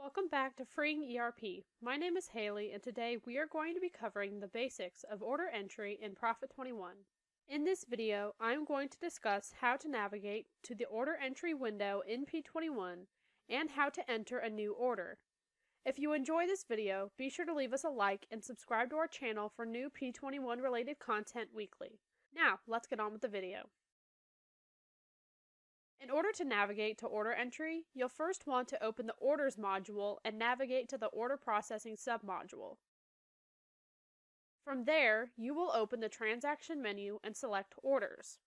Welcome back to Freeing ERP. My name is Haley and today we are going to be covering the basics of order entry in Prophet 21. In this video, I'm going to discuss how to navigate to the order entry window in P21 and how to enter a new order. If you enjoy this video, be sure to leave us a like and subscribe to our channel for new P21 related content weekly. Now, let's get on with the video. In order to navigate to order entry, you'll first want to open the Orders module and navigate to the Order Processing submodule. From there, you will open the Transaction menu and select Orders.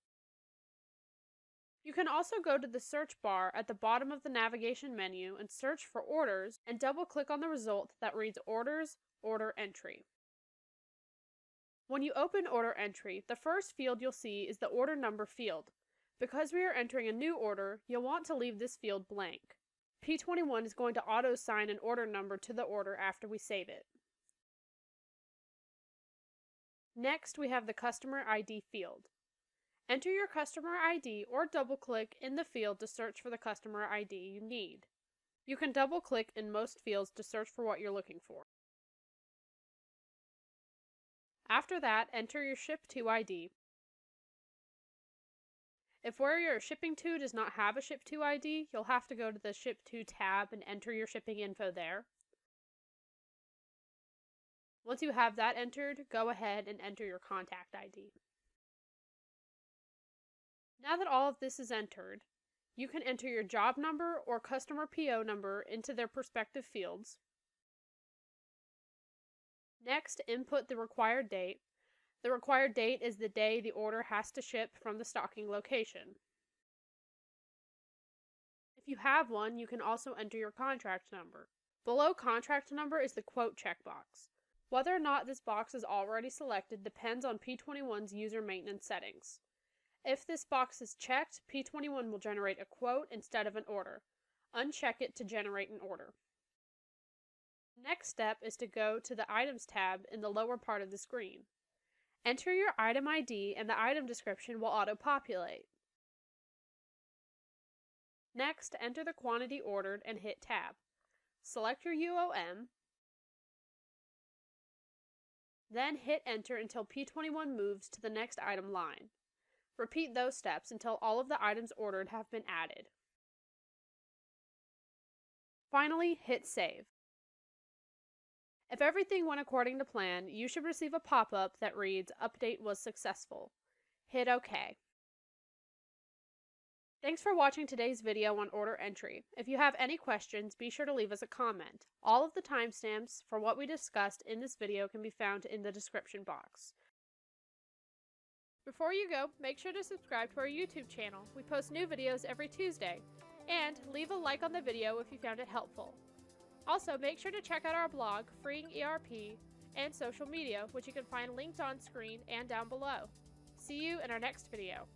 You can also go to the search bar at the bottom of the navigation menu and search for Orders and double click on the result that reads Orders, Order Entry. When you open Order Entry, the first field you'll see is the order number field. Because we are entering a new order, you'll want to leave this field blank. P21 is going to auto-sign an order number to the order after we save it. Next, we have the Customer ID field. Enter your customer ID or double-click in the field to search for the customer ID you need. You can double-click in most fields to search for what you're looking for. After that, enter your Ship To ID if where you're shipping to does not have a ship to ID, you'll have to go to the ship to tab and enter your shipping info there. Once you have that entered, go ahead and enter your contact ID. Now that all of this is entered, you can enter your job number or customer PO number into their respective fields. Next, input the required date, the required date is the day the order has to ship from the stocking location. If you have one, you can also enter your contract number. Below contract number is the quote checkbox. Whether or not this box is already selected depends on P21's user maintenance settings. If this box is checked, P21 will generate a quote instead of an order. Uncheck it to generate an order. Next step is to go to the Items tab in the lower part of the screen. Enter your item ID and the item description will auto-populate. Next, enter the quantity ordered and hit Tab. Select your UOM, then hit Enter until P21 moves to the next item line. Repeat those steps until all of the items ordered have been added. Finally, hit Save. If everything went according to plan, you should receive a pop-up that reads, Update was successful. Hit OK. Thanks for watching today's video on order entry. If you have any questions, be sure to leave us a comment. All of the timestamps for what we discussed in this video can be found in the description box. Before you go, make sure to subscribe to our YouTube channel. We post new videos every Tuesday. And leave a like on the video if you found it helpful. Also, make sure to check out our blog, Freeing ERP, and social media, which you can find linked on screen and down below. See you in our next video.